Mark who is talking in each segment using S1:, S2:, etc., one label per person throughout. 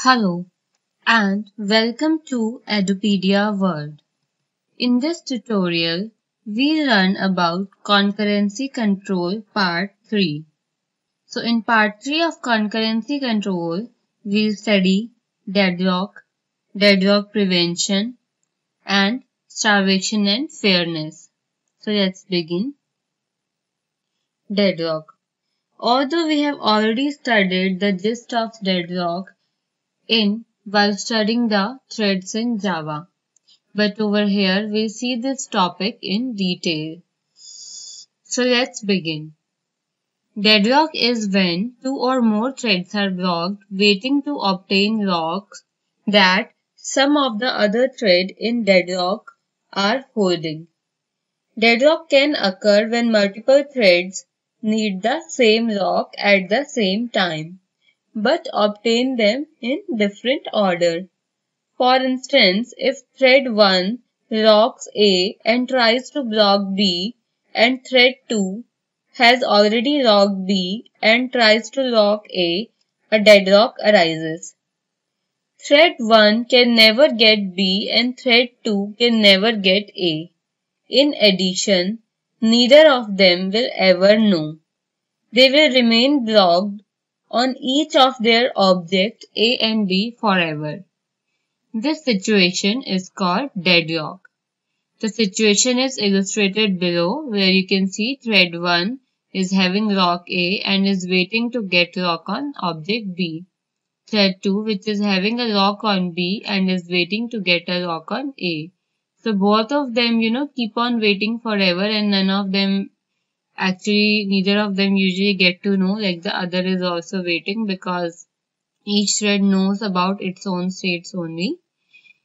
S1: Hello and welcome to Edupedia World. In this tutorial, we learn about concurrency control part 3. So in part 3 of concurrency control, we'll study deadlock, deadlock prevention and starvation and fairness. So let's begin. Deadlock. Although we have already studied the gist of deadlock in while studying the threads in Java. But over here we see this topic in detail. So let's begin. Deadlock is when two or more threads are blocked waiting to obtain locks that some of the other thread in deadlock are holding. Deadlock can occur when multiple threads need the same lock at the same time but obtain them in different order. For instance, if thread 1 locks A and tries to block B and thread 2 has already locked B and tries to lock A, a deadlock arises. Thread 1 can never get B and thread 2 can never get A. In addition, neither of them will ever know. They will remain blocked on each of their object A and B forever. This situation is called deadlock. The situation is illustrated below where you can see thread 1 is having lock A and is waiting to get lock on object B. Thread 2 which is having a lock on B and is waiting to get a lock on A. So both of them you know keep on waiting forever and none of them actually neither of them usually get to know like the other is also waiting because each thread knows about its own states only.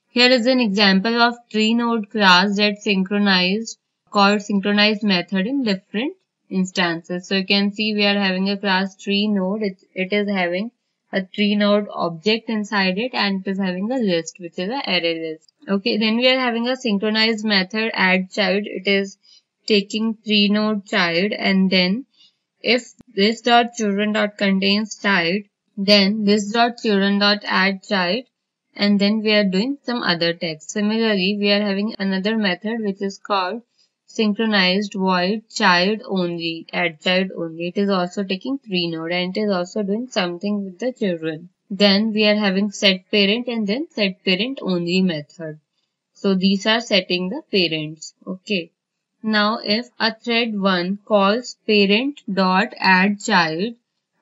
S1: Here is an example of tree node class that synchronized called synchronized method in different instances. So you can see we are having a class tree node. It, it is having a tree node object inside it and it is having a list which is an array list. Okay, then we are having a synchronized method add child. It is taking tree node child and then if this dot children dot contains child then this dot children dot add child and then we are doing some other text. Similarly, we are having another method which is called synchronized void child only, add child only. It is also taking tree node and it is also doing something with the children. Then we are having set parent and then set parent only method. So these are setting the parents. Okay. Now if a thread 1 calls parent dot add child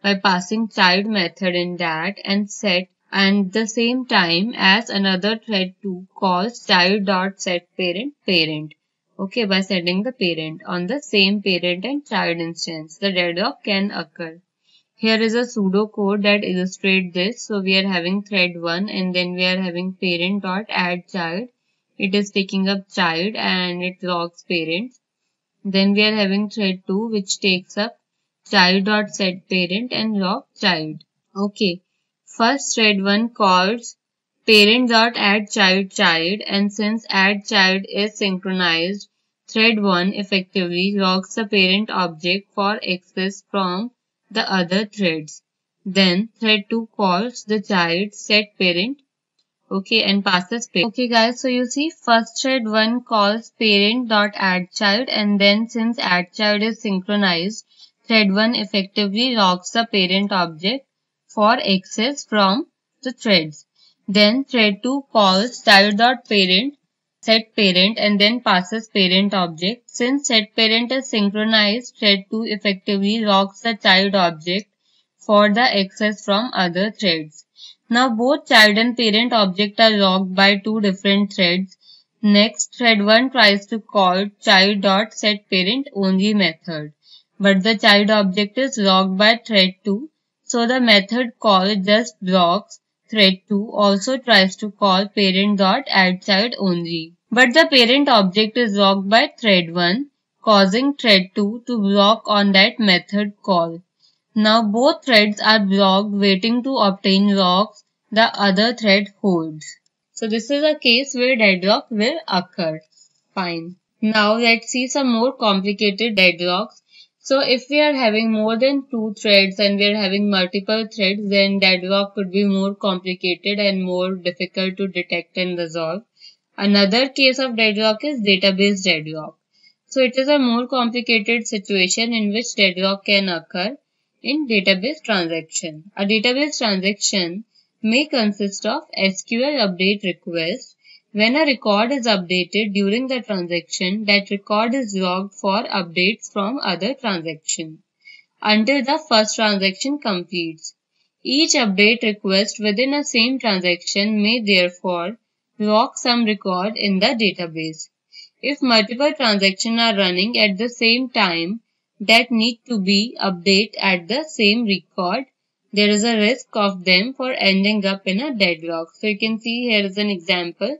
S1: by passing child method in that and set and the same time as another thread 2 calls child dot set parent parent. Okay by setting the parent on the same parent and child instance the deadlock can occur. Here is a pseudo code that illustrates this. So we are having thread 1 and then we are having parent dot add child it is taking up child and it locks parents. Then we are having thread 2 which takes up child dot set parent and lock child. Okay. First thread 1 calls parent dot add child child and since add child is synchronized, thread 1 effectively locks the parent object for access from the other threads. Then thread 2 calls the child set parent okay and passes parent okay guys so you see first thread one calls parent dot add child and then since add child is synchronized thread one effectively locks the parent object for access from the threads. Then thread 2 calls child dot parent set parent and then passes parent object. Since set parent is synchronized thread 2 effectively locks the child object for the access from other threads now both child and parent object are locked by two different threads. Next, thread 1 tries to call child.setParent only method. But the child object is locked by thread 2. So the method call just blocks thread 2 also tries to call parent.addChild only. But the parent object is locked by thread 1 causing thread 2 to block on that method call. Now both threads are blocked waiting to obtain locks the other thread holds. So this is a case where deadlock will occur. Fine. Now let's see some more complicated deadlocks So if we are having more than two threads and we are having multiple threads, then deadlock could be more complicated and more difficult to detect and resolve. Another case of deadlock is database deadlock. So it is a more complicated situation in which deadlock can occur in database transaction. A database transaction may consist of SQL update request when a record is updated during the transaction, that record is logged for updates from other transaction until the first transaction completes. Each update request within a same transaction may therefore log some record in the database. If multiple transactions are running at the same time that need to be updated at the same record, there is a risk of them for ending up in a deadlock. So you can see here is an example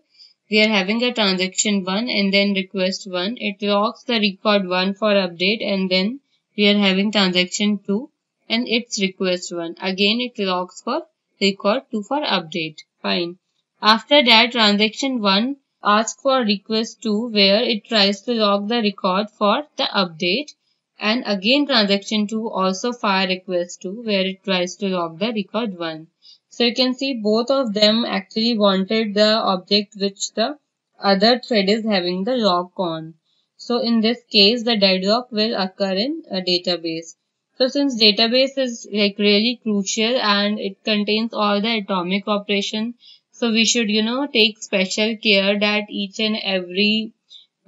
S1: we are having a transaction 1 and then request 1. It locks the record 1 for update and then we are having transaction 2 and its request 1. Again it locks for record 2 for update. Fine. After that transaction 1 asks for request 2 where it tries to log the record for the update and again transaction 2 also fire request 2 where it tries to log the record 1. So you can see both of them actually wanted the object which the other thread is having the lock on. So in this case, the deadlock will occur in a database. So since database is like really crucial and it contains all the atomic operation, so we should, you know, take special care that each and every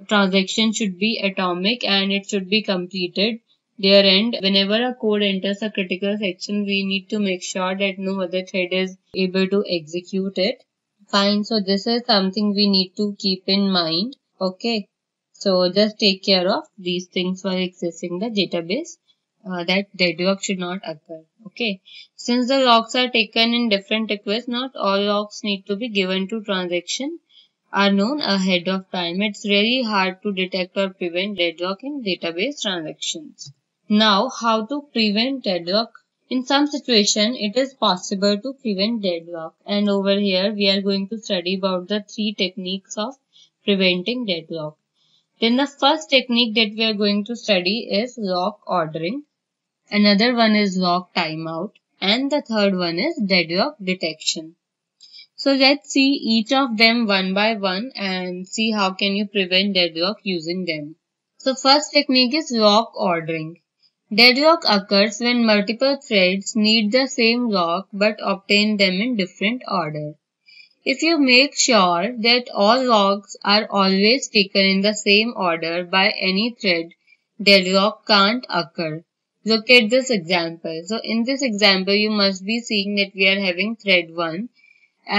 S1: transaction should be atomic and it should be completed their end. Whenever a code enters a critical section, we need to make sure that no other thread is able to execute it. Fine, so this is something we need to keep in mind. Okay, so just take care of these things while accessing the database. Uh, that deadlock should not occur. Okay. Since the locks are taken in different requests, not all locks need to be given to transaction are known ahead of time. It's really hard to detect or prevent deadlock in database transactions. Now, how to prevent deadlock? In some situation, it is possible to prevent deadlock. And over here, we are going to study about the three techniques of preventing deadlock. Then the first technique that we are going to study is lock ordering. Another one is lock timeout. And the third one is deadlock detection. So let's see each of them one by one and see how can you prevent deadlock using them. So first technique is lock ordering. Deadlock occurs when multiple threads need the same lock but obtain them in different order. If you make sure that all locks are always taken in the same order by any thread, deadlock can't occur. Look at this example. So in this example, you must be seeing that we are having thread 1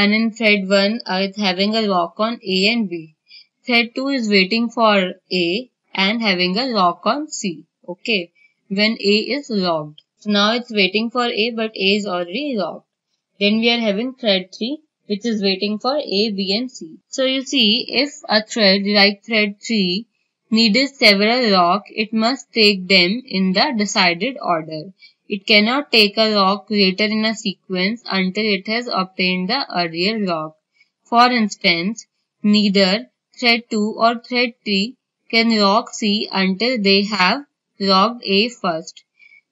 S1: and in thread 1 uh, it's having a lock on A and B. Thread 2 is waiting for A and having a lock on C. Okay when A is locked. So now it's waiting for A but A is already locked. Then we are having thread 3 which is waiting for A, B and C. So you see if a thread like thread 3 needed several lock, it must take them in the decided order. It cannot take a lock later in a sequence until it has obtained the earlier lock. For instance, neither thread 2 or thread 3 can lock C until they have logged A first.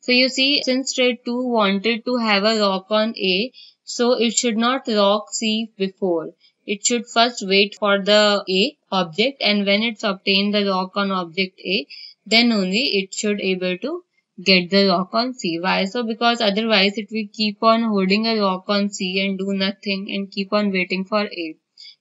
S1: So you see, since thread 2 wanted to have a lock on A, so it should not lock C before. It should first wait for the A object and when it's obtained the lock on object A, then only it should able to get the lock on C. Why? So because otherwise it will keep on holding a lock on C and do nothing and keep on waiting for A.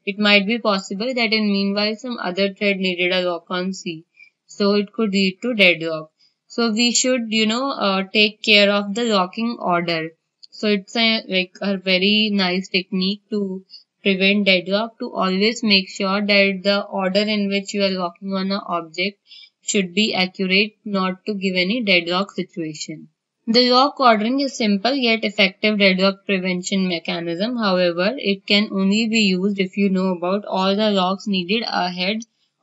S1: It might be possible that in meanwhile some other thread needed a lock on C. So it could lead to deadlock. So we should, you know, uh, take care of the locking order. So it's a, like a very nice technique to prevent deadlock to always make sure that the order in which you are locking on an object should be accurate not to give any deadlock situation. The lock ordering is simple yet effective deadlock prevention mechanism. However, it can only be used if you know about all the locks needed ahead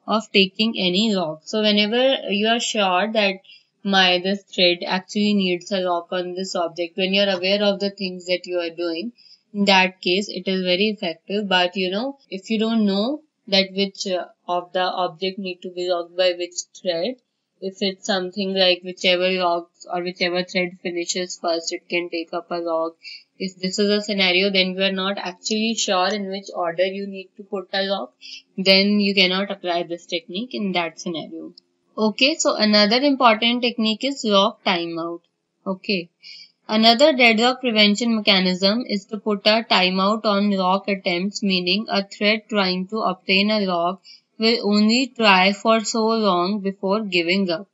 S1: of taking any lock. So whenever you are sure that my this thread actually needs a lock on this object when you're aware of the things that you are doing in that case it is very effective but you know if you don't know that which uh, of the object need to be locked by which thread if it's something like whichever logs or whichever thread finishes first, it can take up a log. If this is a scenario, then you are not actually sure in which order you need to put a log, then you cannot apply this technique in that scenario. Okay, so another important technique is lock timeout. Okay. Another deadlock prevention mechanism is to put a timeout on lock attempts, meaning a thread trying to obtain a lock will only try for so long before giving up.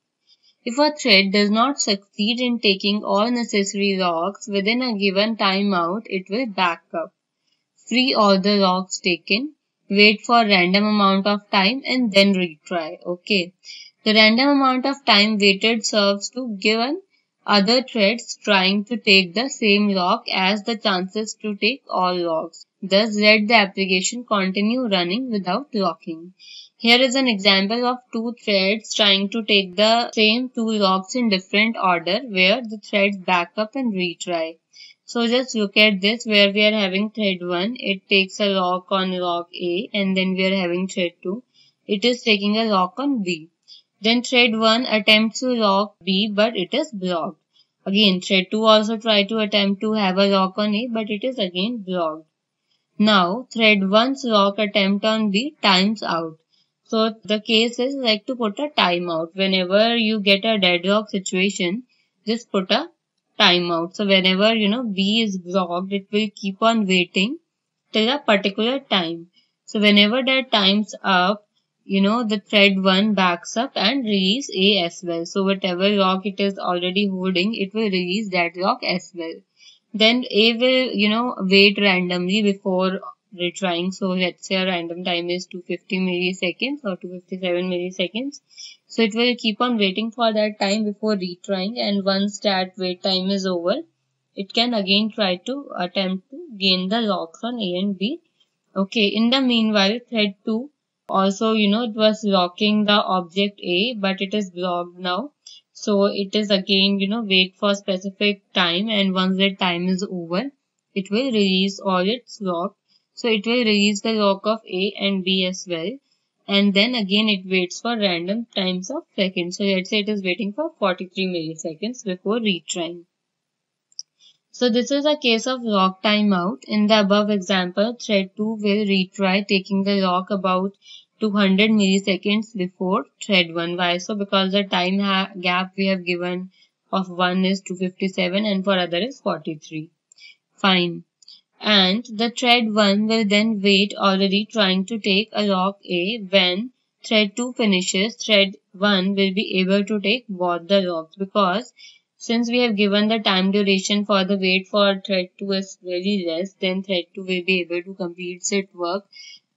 S1: If a thread does not succeed in taking all necessary locks within a given timeout, it will back up. Free all the locks taken, wait for random amount of time and then retry. Okay. The random amount of time waited serves to given other threads trying to take the same lock as the chances to take all locks. Thus let the application continue running without locking. Here is an example of two threads trying to take the same two locks in different order where the threads back up and retry. So just look at this where we are having thread 1, it takes a lock on lock A and then we are having thread 2, it is taking a lock on B. Then thread 1 attempts to lock B but it is blocked. Again thread 2 also try to attempt to have a lock on A but it is again blocked. Now thread 1's lock attempt on B times out. So the case is like to put a timeout. Whenever you get a deadlock situation, just put a timeout. So whenever you know B is blocked, it will keep on waiting till a particular time. So whenever that time's up, you know, the thread 1 backs up and release A as well. So whatever lock it is already holding, it will release that lock as well. Then A will, you know, wait randomly before retrying. So let's say our random time is 250 milliseconds or 257 milliseconds. So it will keep on waiting for that time before retrying and once that wait time is over, it can again try to attempt to gain the locks on A and B. Okay, in the meanwhile, thread 2 also you know it was locking the object A but it is blocked now. So it is again you know wait for specific time and once that time is over it will release all its lock. So it will release the lock of A and B as well. And then again it waits for random times of seconds. So let's say it is waiting for 43 milliseconds before retrying. So this is a case of lock timeout. In the above example, thread 2 will retry taking the lock about 200 milliseconds before thread 1. Why so? Because the time gap we have given of 1 is 257 and for other is 43. Fine. And the thread 1 will then wait already trying to take a lock A when thread 2 finishes, thread 1 will be able to take both the locks because since we have given the time duration for the wait for thread 2 is very less, then thread 2 will be able to complete its work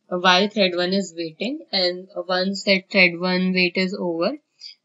S1: while thread 1 is waiting and once that thread 1 wait is over,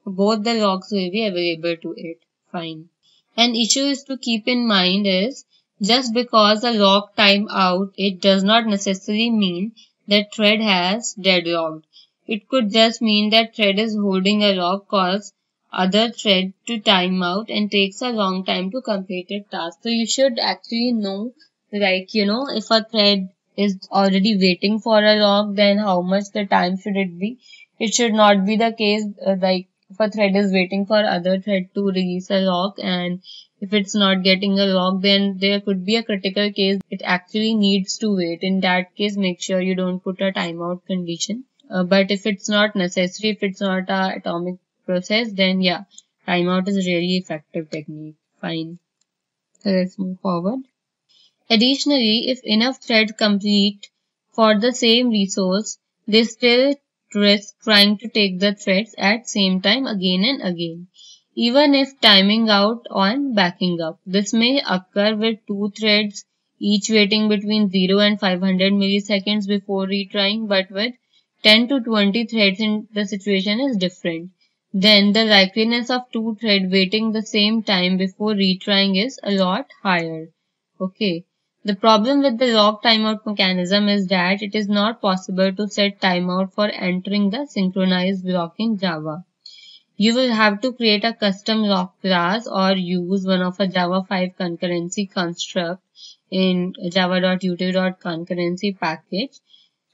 S1: both the locks will be available to it. Fine. An issue is to keep in mind is just because the lock time out, it does not necessarily mean that thread has deadlocked. It could just mean that thread is holding a lock cause other thread to time out and takes a long time to complete a task. So you should actually know like you know if a thread is already waiting for a lock then how much the time should it be. It should not be the case uh, like if a thread is waiting for other thread to release a lock and if it's not getting a lock then there could be a critical case it actually needs to wait in that case make sure you don't put a timeout condition uh, but if it's not necessary if it's not a atomic process, then yeah, timeout is a really effective technique. Fine. So let's move forward. Additionally, if enough threads complete for the same resource, they still risk trying to take the threads at same time again and again. Even if timing out on backing up. This may occur with two threads each waiting between 0 and 500 milliseconds before retrying but with 10 to 20 threads in the situation is different then the likeliness of two threads waiting the same time before retrying is a lot higher. Okay. The problem with the lock timeout mechanism is that it is not possible to set timeout for entering the synchronized block in Java. You will have to create a custom lock class or use one of a Java 5 concurrency construct in java.util.concurrency package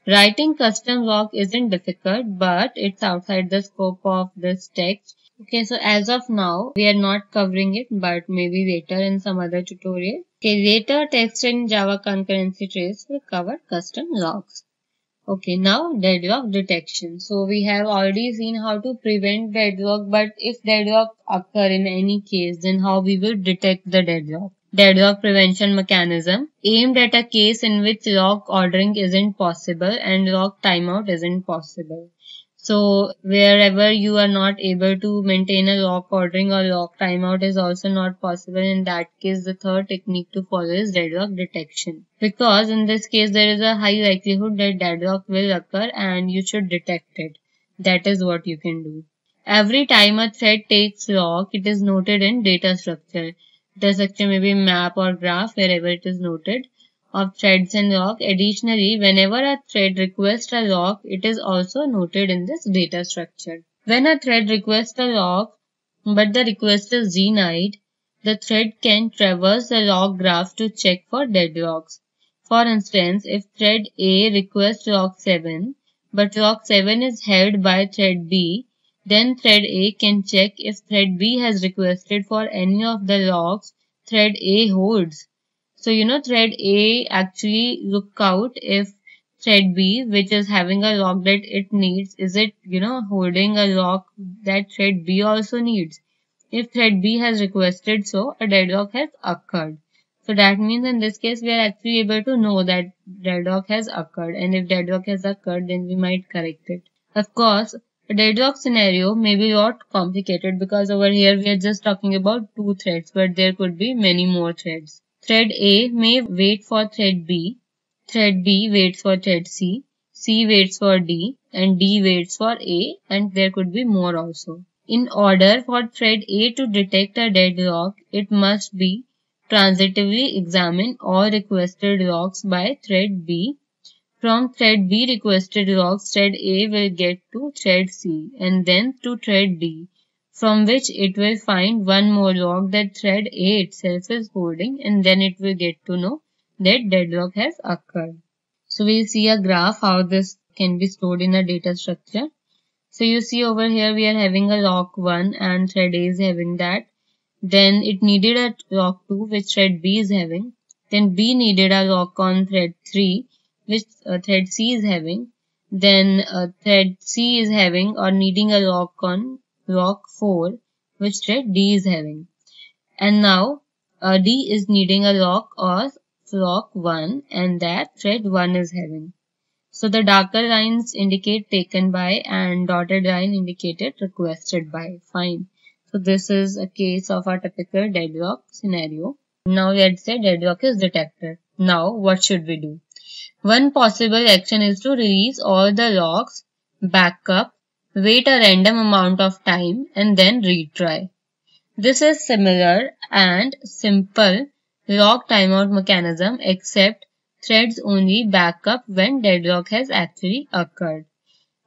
S1: Writing custom lock isn't difficult, but it's outside the scope of this text. Okay, so as of now, we are not covering it, but maybe later in some other tutorial. Okay, later text in Java concurrency trail will cover custom logs. Okay, now deadlock detection. So we have already seen how to prevent deadlock, but if deadlock occur in any case, then how we will detect the deadlock. Deadlock prevention mechanism aimed at a case in which lock ordering isn't possible and lock timeout isn't possible. So wherever you are not able to maintain a lock ordering or lock timeout is also not possible. In that case, the third technique to follow is deadlock detection. Because in this case, there is a high likelihood that deadlock will occur and you should detect it. That is what you can do. Every time a thread takes lock, it is noted in data structure. The structure may be map or graph wherever it is noted of threads and lock. Additionally, whenever a thread requests a lock, it is also noted in this data structure. When a thread requests a lock, but the request is denied, the thread can traverse the lock graph to check for deadlocks. For instance, if thread A requests lock 7, but lock 7 is held by thread B, then thread A can check if thread B has requested for any of the locks thread A holds. So, you know, thread A actually look out if thread B, which is having a lock that it needs, is it, you know, holding a lock that thread B also needs. If thread B has requested so, a deadlock has occurred. So that means in this case, we are actually able to know that deadlock has occurred. And if deadlock has occurred, then we might correct it. Of course, a deadlock scenario may be a lot complicated because over here we are just talking about two threads, but there could be many more threads. Thread A may wait for thread B, thread B waits for thread C, C waits for D, and D waits for A, and there could be more also. In order for thread A to detect a deadlock, it must be transitively examine all requested locks by thread B. From thread B requested locks, thread A will get to thread C and then to thread D from which it will find one more lock that thread A itself is holding and then it will get to know that deadlock has occurred. So we'll see a graph how this can be stored in a data structure. So you see over here we are having a lock 1 and thread A is having that. Then it needed a lock 2 which thread B is having. Then B needed a lock on thread 3 which uh, thread C is having. Then uh, thread C is having or needing a lock on lock 4 which thread D is having. And now uh, D is needing a lock of lock 1 and that thread 1 is having. So the darker lines indicate taken by and dotted line indicated requested by. Fine. So this is a case of a typical deadlock scenario. Now let's say deadlock is detected. Now what should we do? One possible action is to release all the locks, back up, wait a random amount of time and then retry. This is similar and simple lock timeout mechanism except threads only back up when deadlock has actually occurred.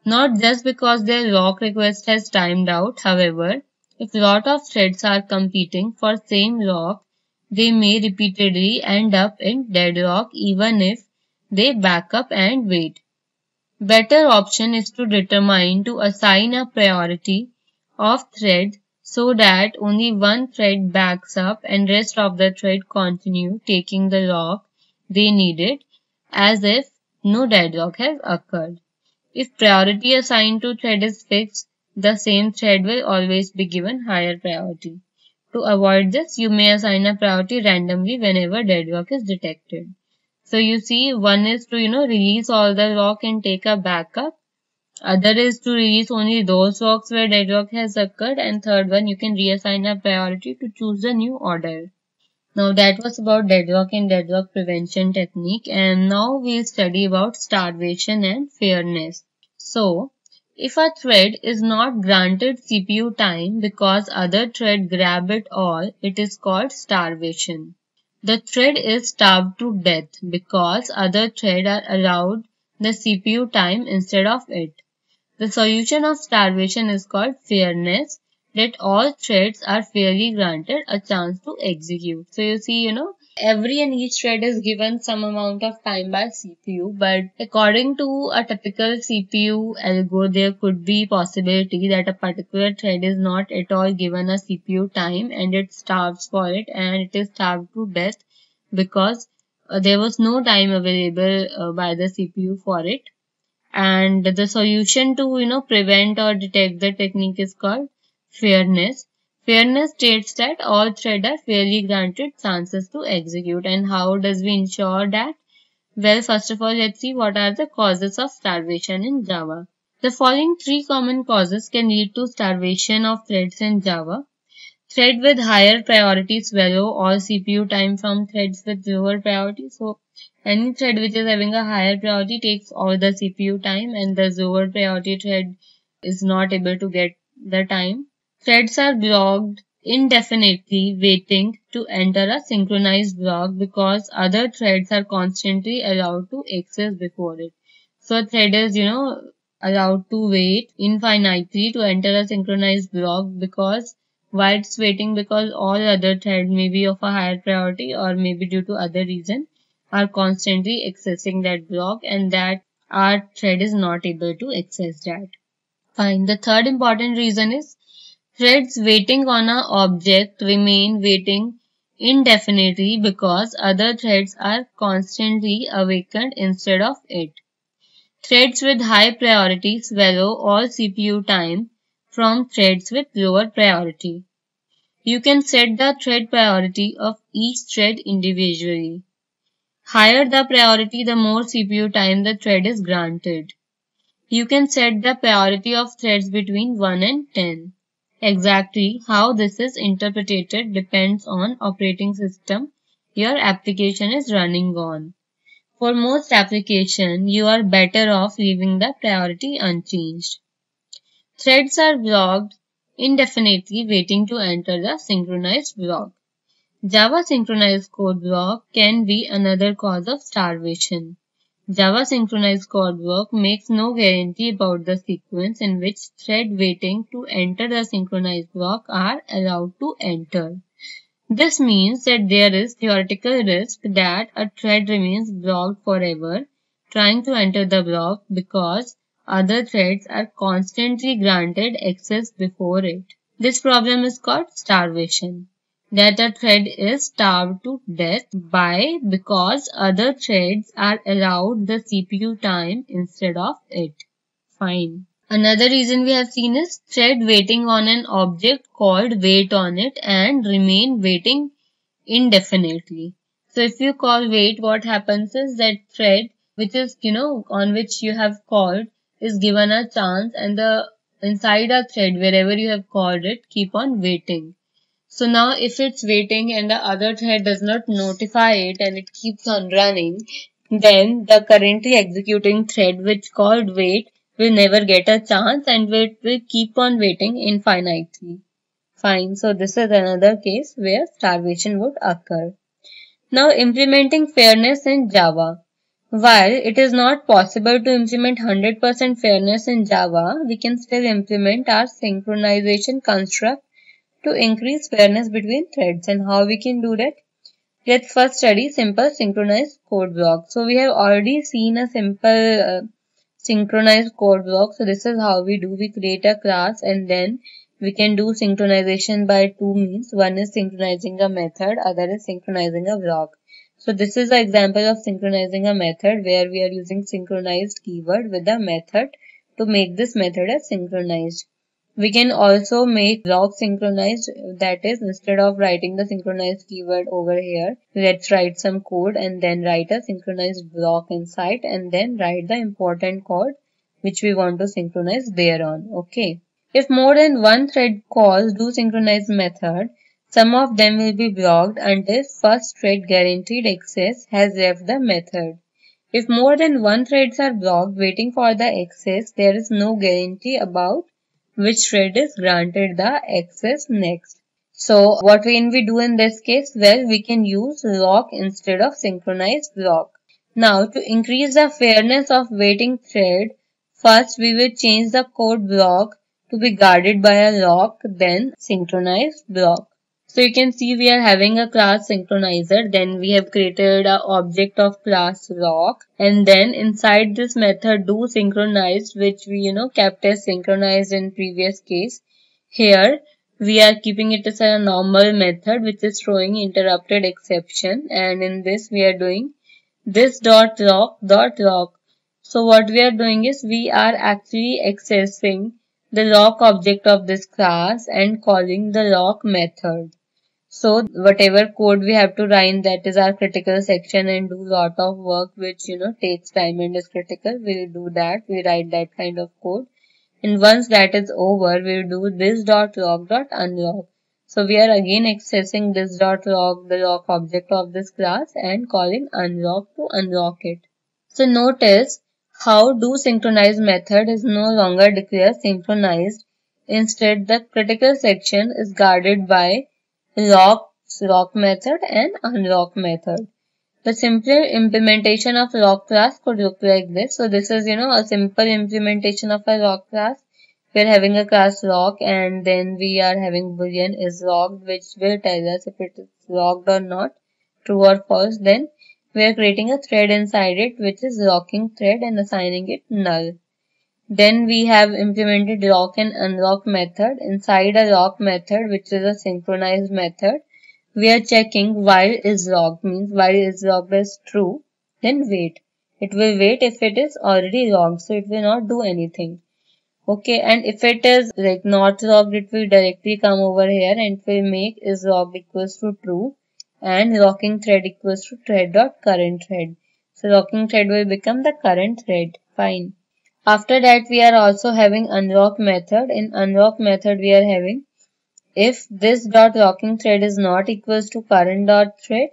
S1: Not just because their lock request has timed out, however, if lot of threads are competing for same lock, they may repeatedly end up in deadlock even if they back up and wait. Better option is to determine to assign a priority of thread so that only one thread backs up and rest of the thread continue taking the lock they needed as if no deadlock has occurred. If priority assigned to thread is fixed, the same thread will always be given higher priority. To avoid this, you may assign a priority randomly whenever deadlock is detected. So you see one is to, you know, release all the lock and take a backup. Other is to release only those locks where deadlock has occurred. And third one, you can reassign a priority to choose a new order. Now that was about deadlock and deadlock prevention technique. And now we'll study about starvation and fairness. So, if a thread is not granted CPU time because other thread grab it all, it is called starvation. The thread is starved to death because other threads are allowed the CPU time instead of it. The solution of starvation is called fairness that all threads are fairly granted a chance to execute. So you see, you know, every and each thread is given some amount of time by CPU, but according to a typical CPU algo, there could be possibility that a particular thread is not at all given a CPU time and it starves for it and it is starved to death because uh, there was no time available uh, by the CPU for it. And the solution to, you know, prevent or detect the technique is called fairness Fairness states that all threads are fairly granted chances to execute. And how does we ensure that? Well, first of all, let's see what are the causes of starvation in Java. The following three common causes can lead to starvation of threads in Java. Thread with higher priority swallow all CPU time from threads with lower priority. So, any thread which is having a higher priority takes all the CPU time and the lower priority thread is not able to get the time. Threads are blocked indefinitely waiting to enter a synchronized block because other threads are constantly allowed to access before it. So a thread is, you know, allowed to wait infinitely to enter a synchronized block because why it's waiting because all other threads may be of a higher priority or maybe due to other reason are constantly accessing that block and that our thread is not able to access that. Fine. The third important reason is Threads waiting on a object remain waiting indefinitely because other threads are constantly awakened instead of it. Threads with high priority swallow all CPU time from threads with lower priority. You can set the thread priority of each thread individually. Higher the priority, the more CPU time the thread is granted. You can set the priority of threads between 1 and 10. Exactly how this is interpreted depends on operating system your application is running on. For most application, you are better off leaving the priority unchanged. Threads are blocked indefinitely waiting to enter the synchronized block. Java synchronized code block can be another cause of starvation. Java synchronized code block makes no guarantee about the sequence in which thread waiting to enter the synchronized block are allowed to enter. This means that there is theoretical risk that a thread remains blocked forever trying to enter the block because other threads are constantly granted access before it. This problem is called starvation that a thread is starved to death by because other threads are allowed the CPU time instead of it. Fine. Another reason we have seen is thread waiting on an object called wait on it and remain waiting indefinitely. So if you call wait, what happens is that thread which is, you know, on which you have called is given a chance and the inside a thread wherever you have called it keep on waiting. So now if it's waiting and the other thread does not notify it and it keeps on running, then the currently executing thread which called wait will never get a chance and it will keep on waiting infinitely. Fine. So this is another case where starvation would occur. Now implementing fairness in Java. While it is not possible to implement 100% fairness in Java, we can still implement our synchronization construct to increase fairness between threads and how we can do that. Let's first study simple synchronized code block. So we have already seen a simple uh, synchronized code block. So this is how we do. We create a class and then we can do synchronization by two means. One is synchronizing a method, other is synchronizing a block. So this is an example of synchronizing a method where we are using synchronized keyword with the method to make this method as synchronized. We can also make block synchronized that is instead of writing the synchronized keyword over here let's write some code and then write a synchronized block inside and then write the important code which we want to synchronize there on okay? If more than one thread calls do synchronize method. Some of them will be blocked until first thread guaranteed access has left the method. If more than one threads are blocked waiting for the access there is no guarantee about which thread is granted the access next. So what can we do in this case? Well, we can use lock instead of synchronized block. Now to increase the fairness of waiting thread, first we will change the code block to be guarded by a lock then synchronized block. So you can see we are having a class synchronizer. Then we have created a object of class rock. And then inside this method do synchronized which we you know kept as synchronized in previous case. Here we are keeping it as a normal method which is throwing interrupted exception and in this we are doing this dot rock dot rock. So what we are doing is we are actually accessing the lock object of this class and calling the lock method. So whatever code we have to write that is our critical section and do lot of work which you know takes time and is critical. We'll do that. We write that kind of code. And once that is over, we'll do this dot rock dot unlock. So we are again accessing this dot rock, the rock object of this class and calling unlock to unlock it. So notice how do synchronize method is no longer declared synchronized. Instead, the critical section is guarded by rock, lock method and unlock method. The simpler implementation of lock class could look like this. So this is, you know, a simple implementation of a lock class. We're having a class lock and then we are having boolean is locked which will tell us if it is locked or not, true or false. Then we are creating a thread inside it which is locking thread and assigning it null. Then we have implemented lock and unlock method. Inside a lock method, which is a synchronized method, we are checking while is locked means while is locked is true. Then wait. It will wait if it is already locked, so it will not do anything. Okay, and if it is like not locked, it will directly come over here and it will make is locked equals to true and locking thread equals to thread dot current thread. So locking thread will become the current thread. Fine. After that we are also having unrock method. In unrock method we are having if this dot rocking thread is not equals to current dot thread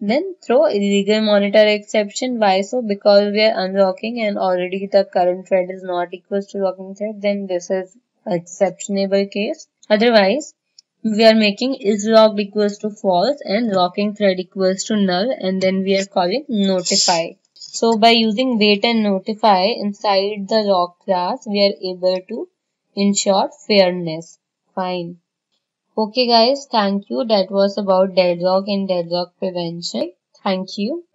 S1: then throw illegal monitor exception. Why so? Because we are unrocking and already the current thread is not equals to rocking thread then this is exceptionable case. Otherwise we are making is rocked equals to false and rocking thread equals to null and then we are calling notify. So by using wait and notify inside the rock class, we are able to ensure fairness. Fine. Okay guys, thank you. That was about deadlock and deadlock prevention. Thank you.